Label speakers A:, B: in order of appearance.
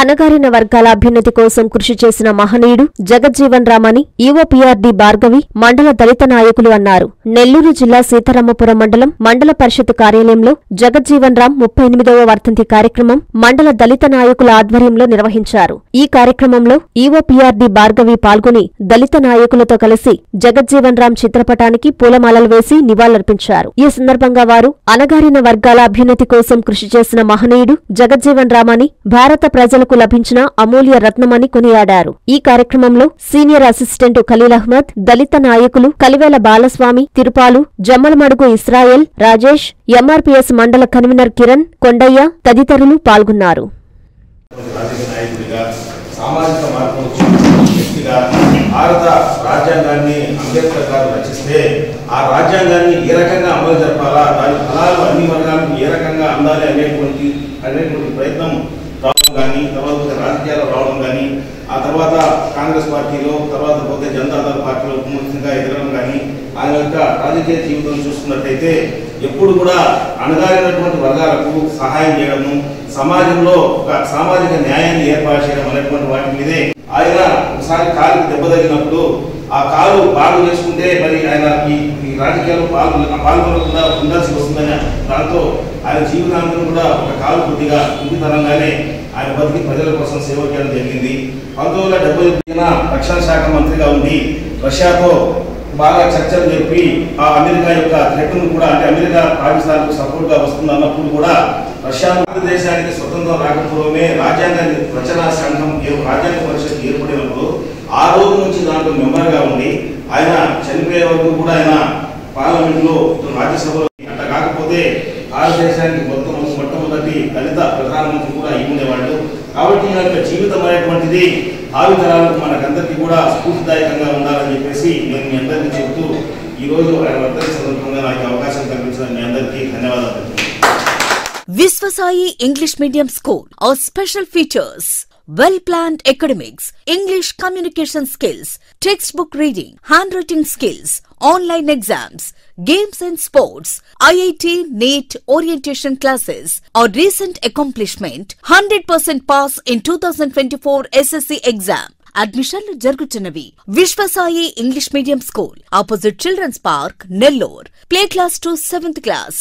A: అణగారిన వర్గాల అభ్యున్నతి కోసం కృషి చేసిన మహనీయుడు జగజ్జీవన్ రామ్ అని ఈఓపీఆర్డీ భార్గవి మండల దళిత నాయకులు అన్నారు. నెల్లూరు జిల్లా సీతారామపురం మండలం మండల పరిషత్ కార్యాలయంలో జగజ్జీవన్ రామ్ ముప్పై ఎనిమిదవ వర్ధంతి కార్యక్రమం మండల దళిత నాయకుల ఆధ్వర్యంలో నిర్వహించారు. ఈ కార్యక్రమంలో ఈఓపీఆర్డీ భార్గవి పాల్గొని దళిత నాయకులతో కలిసి జగజ్జీవన్ రామ్ చిత్రపటానికి పూలమాలలు వేసి నివాళులర్పించారు. ఈ సందర్భంగా వారు అణగారిన వర్గాల అభ్యున్నతి కోసం కృషి చేసిన మహనీయుడు జగజ్జీవన్ రామ్ అని భారత తనకు లభించిన అమూల్య రత్నమని కొనియాడారు. ఈ కార్యక్రమంలో సీనియర్ అసిస్టెంట్ ఖలీల్ అహ్మద్ దళిత నాయకులు కలివేల బాలస్వామి తిరుపాలు జమ్మలమడుగు ఇస్రాయెల్ రాజేష్ ఎంఆర్పీఎస్ మండల కన్వీనర్ కిరణ్ కొండయ్య తదితరులు పాల్గొన్నారు.
B: సామాజిక మార్పు వ్యక్తిగా భారత రాజ్యాంగాన్ని అంబేద్కర్ గారు రచిస్తే ఆ రాజ్యాంగాన్ని ఏ రకంగా అమలు జరపాలా దాని ఫలాలు అన్ని వర్గాలకు ఏ రకంగా అందాలి అనేటువంటి అనేటువంటి ప్రయత్నం కానీ తర్వాత పోతే రాజకీయాలు రావడం కానీ ఆ తర్వాత కాంగ్రెస్ పార్టీలో తర్వాత పోతే జనతాదళ పార్టీలో ఉపముఖ్యంగా ఎదగడం కానీ ఆయన యొక్క రాజకీయ జీవితం చూసుకున్నట్టయితే ఎప్పుడు కూడా అణగారినటువంటి వర్గాలకు సహాయం చేయడము సమాజంలో ఒక సామాజిక న్యాయాన్ని ఏర్పాటు చేయడం అనేటువంటి వాటి మీదే ఆయన ఒకసారి కాలుకి దెబ్బ తగినప్పుడు ఆ కాలు బాగు చేసుకుంటే మరి ఆయన ఈ రాజకీయాలు రాజకీయాల్లో పాల్గొ పాల్గొనకుండా ఉండాల్సి వస్తుందని దాంతో ఆయన జీవితాంతం కూడా ఒక కాలు కొద్దిగా కుంగితనంగానే ఆయన బతికి ప్రజల కోసం సేవ చేయడం జరిగింది. పంతొమ్మిది వందల డెబ్బై రక్షణ శాఖ మంత్రిగా ఉండి రష్యాతో బాగా చర్చలు చెప్పి ఆ అమెరికా యొక్క థ్రెట్ను కూడా అంటే అమెరికా పాకిస్తాన్కు సపోర్ట్గా వస్తుంది అన్నప్పుడు కూడా రష్యా భారతదేశానికి స్వతంత్రం రాకపోవడమే రాజ్యాంగ రచనా సంఘం రాజ్యాంగ పరిషత్ ఏర్పడినప్పుడు ఆ రోజు నుంచి దాంట్లో మెంబర్గా ఉండి ఆయన చనిపోయే వరకు కూడా ఆయన పార్లమెంట్లో రాజ్యసభలో అట్లా కాకపోతే భారతదేశానికి మొత్తం మొట్టమొదటి దళిత ప్రధానమంత్రి కూడా కాబట్టి ఈ యొక్క జీవితం అనేటువంటిది ఆరు తరాలకు మనకందరికీ కూడా స్ఫూర్తిదాయకంగా ఉండాలని చెప్పేసి నేను మీ అందరికీ చెబుతూ ఈరోజు ఆయన వర్ధంతి సందర్భంగా నాకు అవకాశం కల్పించిన మీ అందరికీ ధన్యవాదాలు
C: Vishwasai English medium school are special features. Well planned academics, English communication skills, textbook reading, handwriting skills, online exams, games and sports, IIT NEET orientation classes. Our recent accomplishment 100% pass in 2024 SSC exam. అడ్మిషన్లు జరుగుతున్నవి Vishwasai English medium school opposite children's park Nellore play class to seventh class